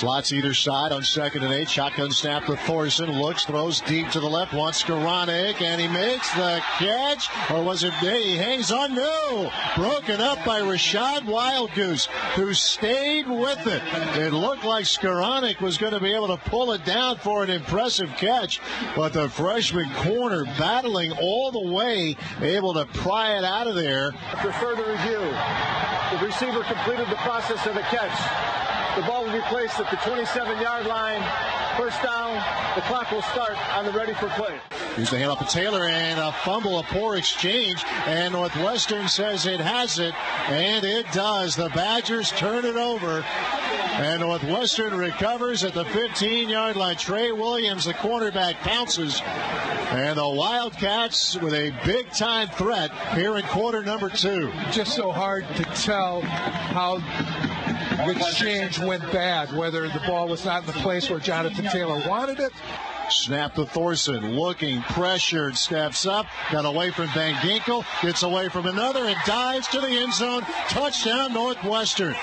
Slots either side on second and eight. Shotgun snap to Thorson. Looks, throws deep to the left. Wants Skowronek, and he makes the catch. Or was it He hangs on. No. Broken up by Rachad Wildgoose, who stayed with it. It looked like Skowronek was going to be able to pull it down for an impressive catch, but the freshman corner battling all the way, able to pry it out of there. After further review, the receiver completed the process of the catch. The ball will be placed at the 27-yard line. First down. The clock will start on the ready for play. Here's the handoff to Taylor and a fumble, a poor exchange. And Northwestern says it has it, and it does. The Badgers turn it over. And Northwestern recovers at the 15 yard line. Trae Williams, the cornerback, pounces. And the Wildcats with a big time threat here in quarter number two. Just so hard to tell how the exchange went bad, whether the ball was not in the place where Jonathan Taylor wanted it Snap to Thorson, looking, pressured, steps up, got away from Van Ginkel, gets away from another, and dives to the end zone. Touchdown Northwestern.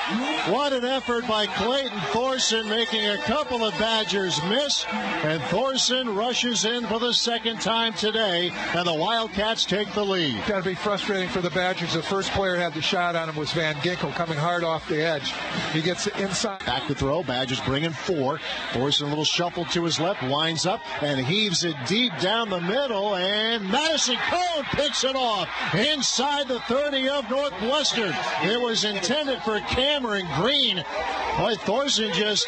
What an effort by Clayton Thorson, making a couple of Badgers miss, and Thorson rushes in for the second time today, and the Wildcats take the lead. Got to be frustrating for the Badgers. The first player had the shot on him was Van Ginkel, coming hard off the edge. He gets inside. Back to throw. Badgers bringing four. Thorson a little shuffle to his left, winds up and heaves it deep down the middle. And Madison Cone picks it off inside the 30 of Northwestern. It was intended for Cameron Green. Boy, Thorson just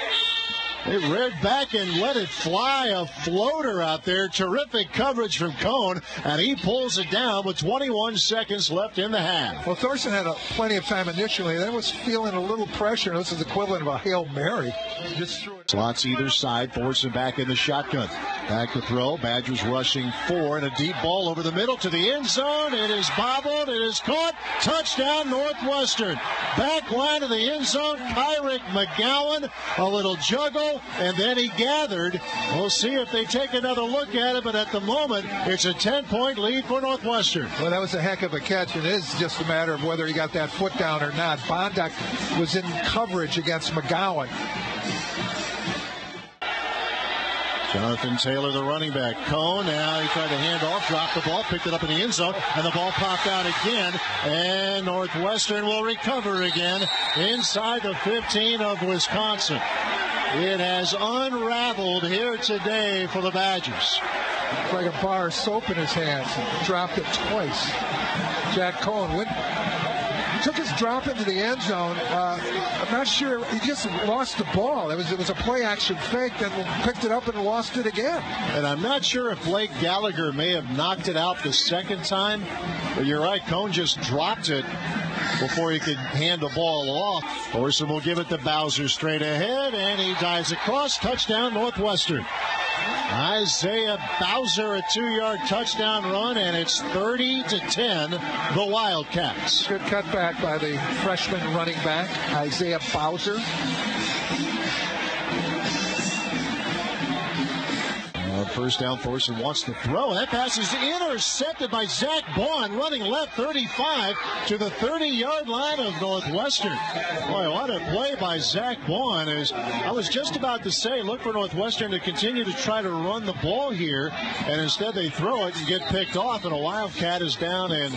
it read back and let it fly. A floater out there. Terrific coverage from Cone, and he pulls it down with 21 seconds left in the half. Well, Thorson had a, plenty of time initially, then was feeling a little pressure. This is equivalent of a Hail Mary. Just threw it. Slots either side. Thorson back in the shotgun. Back to throw. Badgers rushing four, and a deep ball over the middle to the end zone. It is bobbled. It is caught. Touchdown, Northwestern. Back line of the end zone. Kyric McGowan. A little juggle and then he gathered. We'll see if they take another look at it, but at the moment, it's a 10 point lead for Northwestern. Well, that was a heck of a catch. It is just a matter of whether he got that foot down or not. Bondoc was in coverage against McGowan. Jonathan Taylor, the running back. Coan, now he tried to hand off, dropped the ball, picked it up in the end zone, and the ball popped out again. And Northwestern will recover again inside the 15 of Wisconsin. It has unraveled here today for the Badgers. Like a bar of soap in his hands. Dropped it twice. Jack Coan went took his drop into the end zone. Uh, I'm not sure. He just lost the ball. It was it was a play action fake, then picked it up and lost it again. And I'm not sure if Blake Gallagher may have knocked it out the second time. But you're right. Coan just dropped it before he could hand the ball off. Thorson will give it to Bowser straight ahead, and he dives across. Touchdown, Northwestern. Isaiah Bowser, a two yard touchdown run, and it's 30 to 10, the Wildcats. Good cutback by the freshman running back, Isaiah Bowser. Uh, first down, Thorson wants to throw. That pass is intercepted by Zack Baun, running left 35 to the 30 yard line of Northwestern. Boy, what a play by Zack Baun. As I was just about to say, look for Northwestern to continue to try to run the ball here, and instead they throw it and get picked off, and a Wildcat is down, and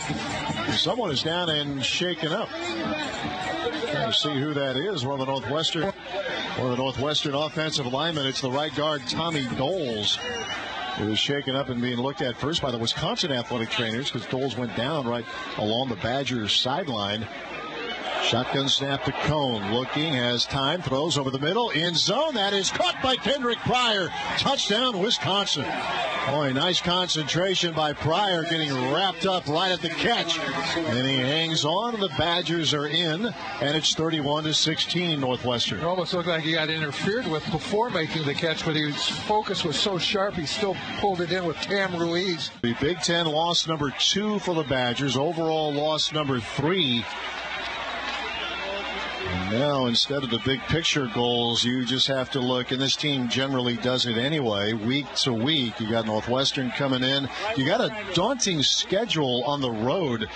someone is down and shaken up. Trying to see who that is. One of the Northwestern for the Northwestern offensive lineman. It's the right guard, Tommy Doles. It was shaken up and being looked at first by the Wisconsin athletic trainers because Doles went down right along the Badgers sideline. Shotgun snap to Coan. Looking, has time, throws over the middle, in zone. That is caught by Kendric Pryor. Touchdown, Wisconsin. Boy, nice concentration by Pryor, getting wrapped up right at the catch. And he hangs on, the Badgers are in, and it's 31 to 16 Northwestern. It almost looked like he got interfered with before making the catch, but his focus was so sharp, he still pulled it in with Cam Ruiz. The Big Ten loss number two for the Badgers, overall loss number three now, instead of the big picture goals, you just have to look, and this team generally does it anyway, week to week. You got Northwestern coming in. You got a daunting schedule on the road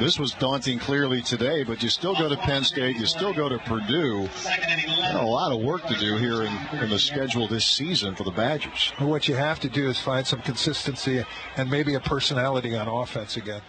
this was daunting clearly today, but you still go to Penn State, you still go to Purdue. a lot of work to do here in, in the schedule this season for the Badgers. What you have to do is find some consistency and maybe a personality on offense again.